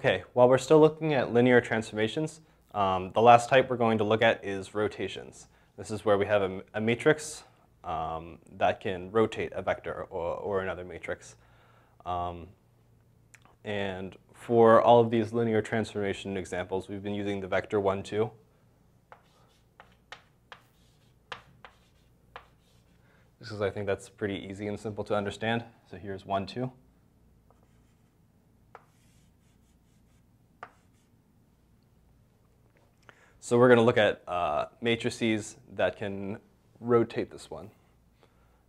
Okay, while we're still looking at linear transformations, um, the last type we're going to look at is rotations. This is where we have a, a matrix um, that can rotate a vector or, or another matrix. Um, and for all of these linear transformation examples, we've been using the vector 1, 2. Because I think that's pretty easy and simple to understand. So here's 1, 2. So we're going to look at uh, matrices that can rotate this one,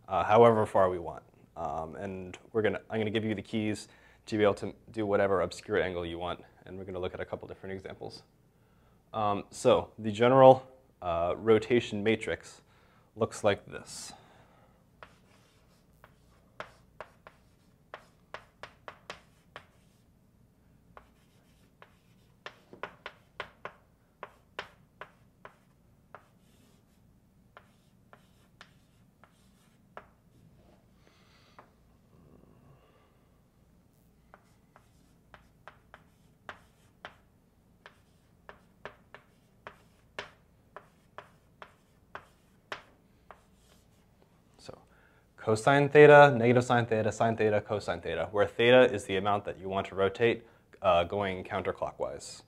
uh, however far we want. Um, and we're gonna, I'm going to give you the keys to be able to do whatever obscure angle you want. And we're going to look at a couple different examples. Um, so the general uh, rotation matrix looks like this. Cosine theta, negative sine theta, sine theta, cosine theta, where theta is the amount that you want to rotate uh, going counterclockwise.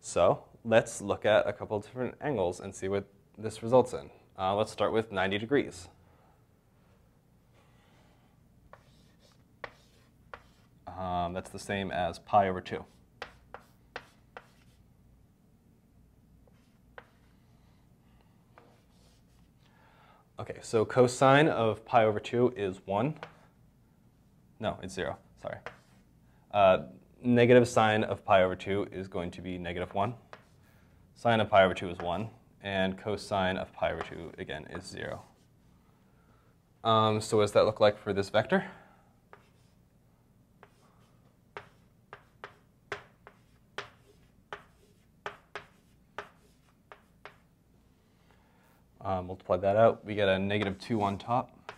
So let's look at a couple different angles and see what this results in. Uh, let's start with 90 degrees. Um, that's the same as pi over 2. Okay, so cosine of pi over 2 is 1. No, it's 0, sorry. Uh, negative sine of pi over 2 is going to be negative 1. Sine of pi over 2 is 1. And cosine of pi over 2, again, is 0. Um, so what does that look like for this vector? Uh, multiply that out, we get a negative 2 on top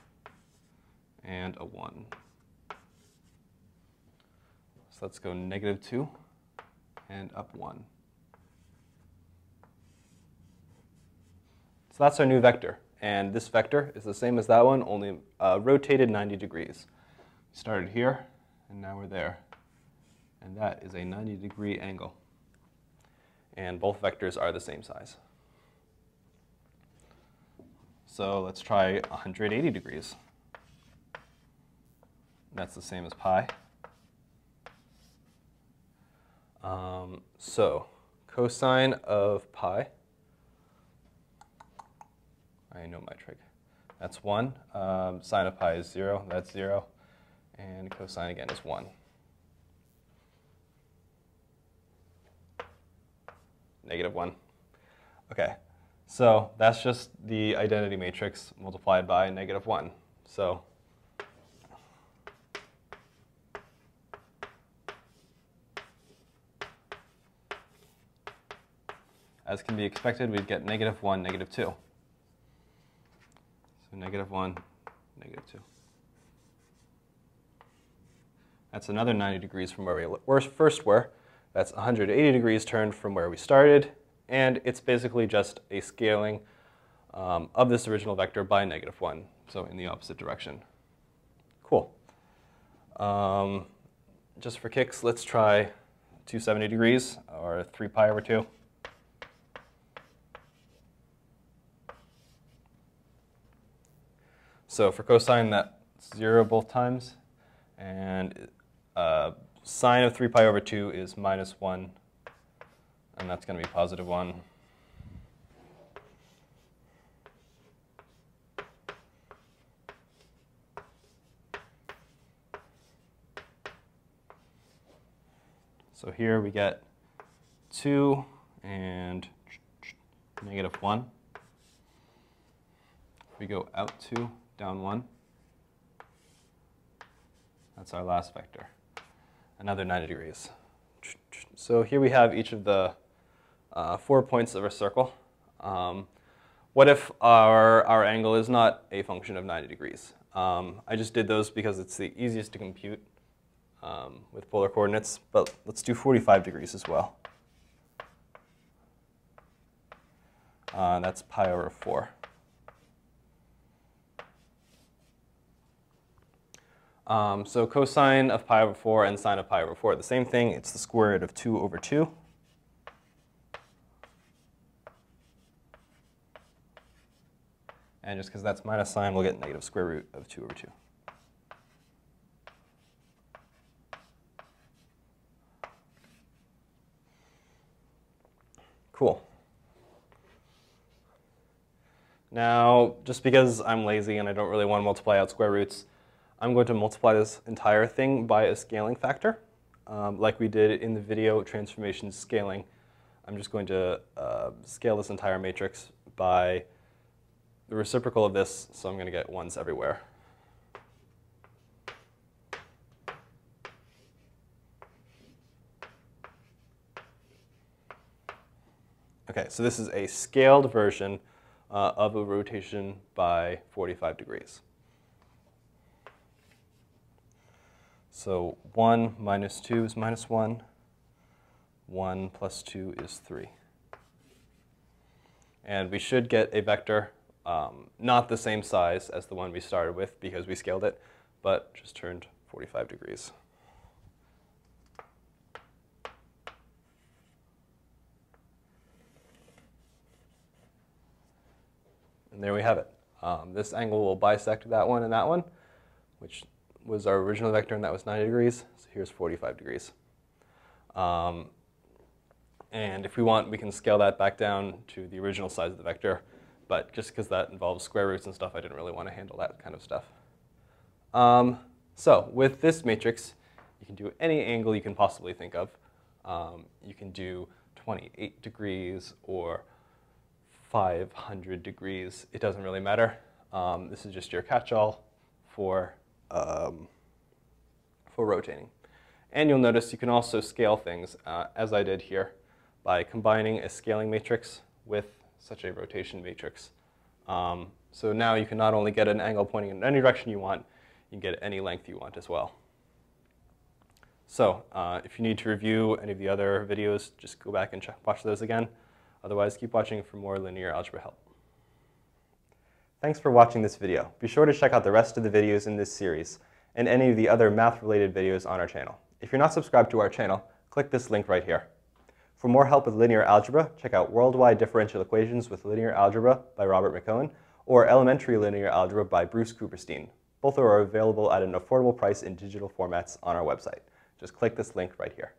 and a 1. So let's go negative 2 and up 1. So that's our new vector. And this vector is the same as that one, only uh, rotated 90 degrees. We started here, and now we're there. And that is a 90 degree angle. And both vectors are the same size. So let's try 180 degrees. That's the same as pi. Um, so cosine of pi, I know my trick. That's 1. Um, sine of pi is 0. That's 0. And cosine again is 1. Negative 1. Okay, so that's just the identity matrix multiplied by negative 1. So as can be expected, we'd get negative 1, negative 2. So negative 1, negative 2. That's another 90 degrees from where we first were. That's 180 degrees turned from where we started and it's basically just a scaling um, of this original vector by negative 1, so in the opposite direction. Cool. Um, just for kicks, let's try 270 degrees, or 3 pi over 2. So for cosine, that's 0 both times, and uh, sine of 3 pi over 2 is minus 1 and that's going to be positive 1. So here we get 2 and negative 1. we go out 2, down 1, that's our last vector. Another 90 degrees. So here we have each of the uh, four points of a circle. Um, what if our, our angle is not a function of 90 degrees? Um, I just did those because it's the easiest to compute. um, with polar coordinates, but let's do 45 degrees as well. Uh, that's pi over 4. Um, so cosine of pi over 4 and sine of pi over 4 are the same thing. It's the square root of 2 over 2. And just because that's minus sine, we'll get negative square root of 2 over 2. Cool. Now, just because I'm lazy and I don't really want to multiply out square roots, I'm going to multiply this entire thing by a scaling factor. Um, like we did in the video transformation scaling, I'm just going to uh, scale this entire matrix by the reciprocal of this, so I'm going to get ones everywhere. Okay, so this is a scaled version uh, of a rotation by 45 degrees. So 1 minus 2 is minus 1. 1 plus 2 is 3. And we should get a vector um, not the same size as the one we started with because we scaled it, but just turned 45 degrees. And there we have it. Um, this angle will bisect that one and that one, which was our original vector, and that was 90 degrees. So here's 45 degrees. Um, and if we want, we can scale that back down to the original size of the vector. But just because that involves square roots and stuff, I didn't really want to handle that kind of stuff. Um, so with this matrix, you can do any angle you can possibly think of. Um, you can do 28 degrees or 500 degrees. It doesn't really matter. Um, this is just your catch-all for, um, for rotating. And you'll notice you can also scale things, uh, as I did here, by combining a scaling matrix with such a rotation matrix. Um, so now you can not only get an angle pointing in any direction you want, you can get any length you want as well. So uh, if you need to review any of the other videos, just go back and check, watch those again. Otherwise, keep watching for more linear algebra help. Thanks for watching this video. Be sure to check out the rest of the videos in this series and any of the other math-related videos on our channel. If you're not subscribed to our channel, click this link right here. For more help with linear algebra, check out Worldwide Differential Equations with Linear Algebra by Robert McOwen or Elementary Linear Algebra by Bruce Cooperstein. Both are available at an affordable price in digital formats on our website. Just click this link right here.